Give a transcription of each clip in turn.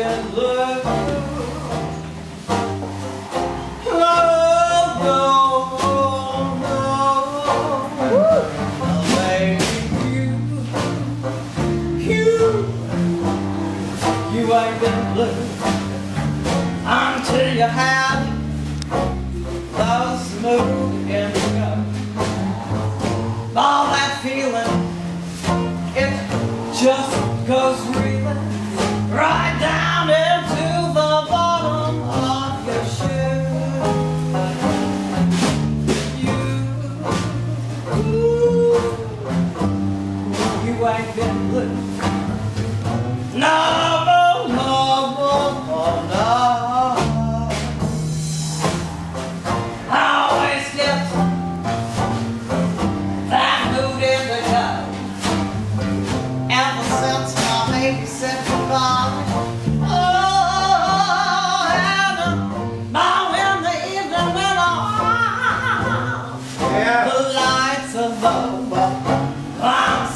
and look. You, you, you until you had those moves.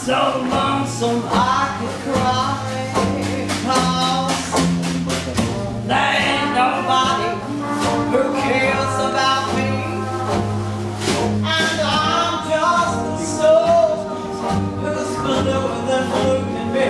lonesome, lonesome, I could cry. There ain't nobody who cares about me. And I'm just a soul blue can be